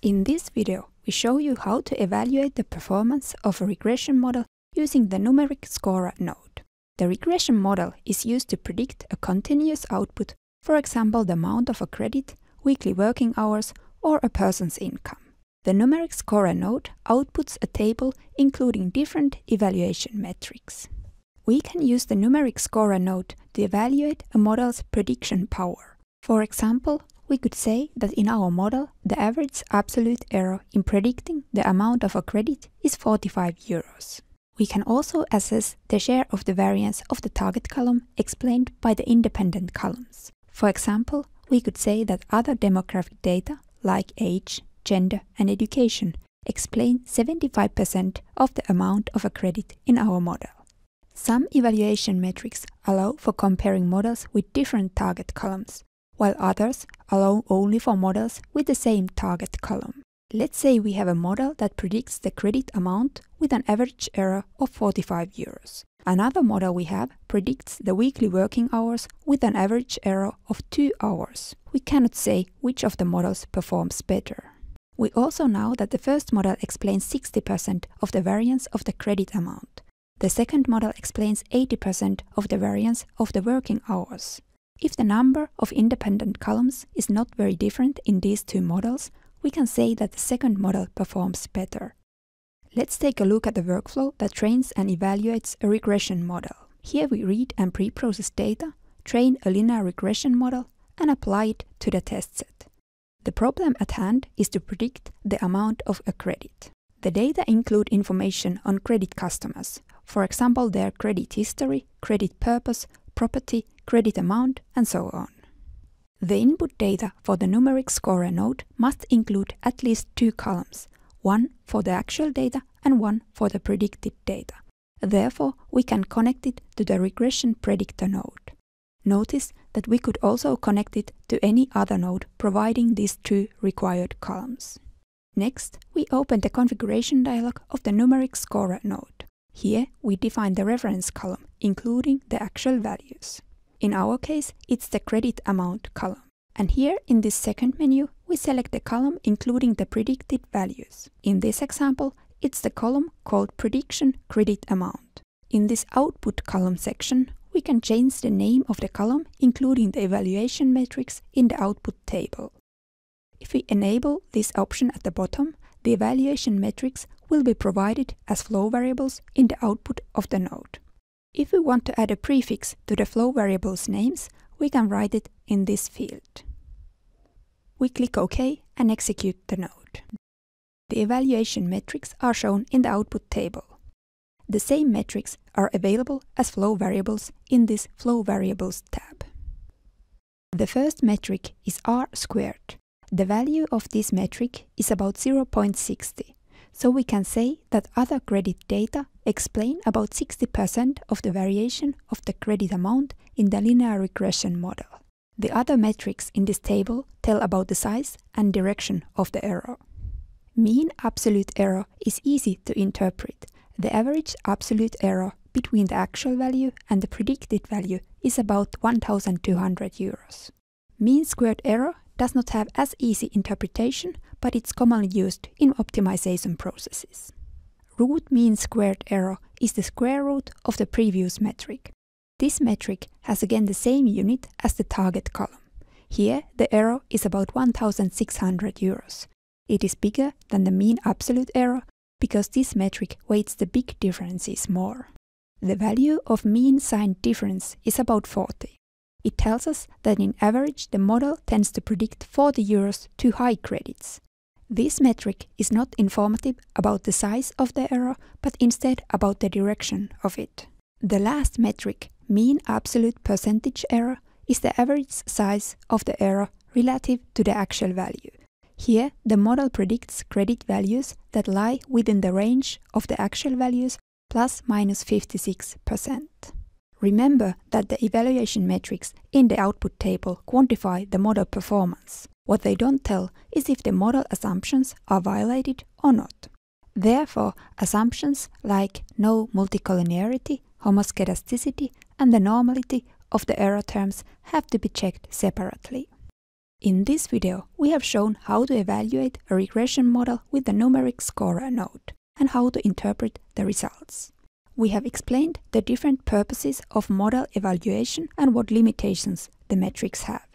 In this video, we show you how to evaluate the performance of a regression model using the numeric scorer node. The regression model is used to predict a continuous output, for example the amount of a credit, weekly working hours, or a person's income. The numeric scorer node outputs a table including different evaluation metrics. We can use the numeric scorer node to evaluate a model's prediction power. For example, we could say that in our model, the average absolute error in predicting the amount of a credit is 45 euros. We can also assess the share of the variance of the target column explained by the independent columns. For example, we could say that other demographic data, like age, gender, and education, explain 75% of the amount of a credit in our model. Some evaluation metrics allow for comparing models with different target columns, while others allow only for models with the same target column. Let's say we have a model that predicts the credit amount with an average error of 45 euros. Another model we have predicts the weekly working hours with an average error of 2 hours. We cannot say which of the models performs better. We also know that the first model explains 60% of the variance of the credit amount. The second model explains 80% of the variance of the working hours. If the number of independent columns is not very different in these two models, we can say that the second model performs better. Let's take a look at the workflow that trains and evaluates a regression model. Here we read and pre-process data, train a linear regression model, and apply it to the test set. The problem at hand is to predict the amount of a credit. The data include information on credit customers, for example their credit history, credit purpose, property, credit amount, and so on. The input data for the numeric scorer node must include at least two columns, one for the actual data and one for the predicted data. Therefore, we can connect it to the regression predictor node. Notice that we could also connect it to any other node providing these two required columns. Next, we open the configuration dialog of the numeric scorer node. Here we define the reference column, including the actual values. In our case, it's the credit amount column. And here in this second menu, we select the column including the predicted values. In this example, it's the column called prediction credit amount. In this output column section, we can change the name of the column including the evaluation metrics in the output table. If we enable this option at the bottom, the evaluation metrics will be provided as flow variables in the output of the node. If we want to add a prefix to the flow variables names, we can write it in this field. We click OK and execute the node. The evaluation metrics are shown in the output table. The same metrics are available as flow variables in this Flow Variables tab. The first metric is r squared. The value of this metric is about 0.60, so we can say that other credit data explain about 60% of the variation of the credit amount in the linear regression model. The other metrics in this table tell about the size and direction of the error. Mean absolute error is easy to interpret. The average absolute error between the actual value and the predicted value is about 1200 euros. Mean squared error does not have as easy interpretation, but it's commonly used in optimization processes. Root mean squared error is the square root of the previous metric. This metric has again the same unit as the target column. Here the error is about 1600 euros. It is bigger than the mean absolute error because this metric weights the big differences more. The value of mean signed difference is about 40. It tells us that in average the model tends to predict 40 euros too high credits. This metric is not informative about the size of the error, but instead about the direction of it. The last metric, mean absolute percentage error, is the average size of the error relative to the actual value. Here, the model predicts credit values that lie within the range of the actual values plus minus 56%. Remember that the evaluation metrics in the output table quantify the model performance. What they don't tell is if the model assumptions are violated or not. Therefore, assumptions like no multicollinearity, homoscedasticity, and the normality of the error terms have to be checked separately. In this video, we have shown how to evaluate a regression model with the numeric scorer node and how to interpret the results. We have explained the different purposes of model evaluation and what limitations the metrics have.